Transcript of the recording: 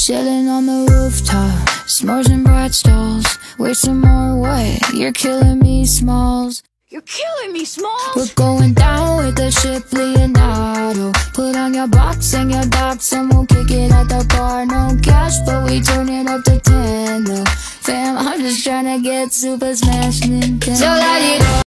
Chilling on the rooftop, s'mores and bright stalls. Wait some more, what? You're killing me, Smalls. You're killing me, Smalls! We're going down with the ship Leonardo. Put on your box and your docs and we'll kick it at the bar. No cash, but we turn it up to 10 though. Fam, I'm just trying to get Super Smash Nintendo. So.